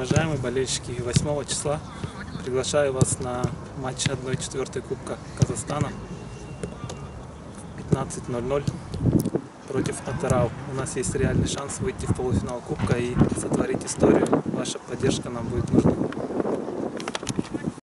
Уважаемые болельщики, 8 числа приглашаю вас на матч 1-4 Кубка Казахстана 15.00 против Атарау. У нас есть реальный шанс выйти в полуфинал Кубка и сотворить историю. Ваша поддержка нам будет нужна.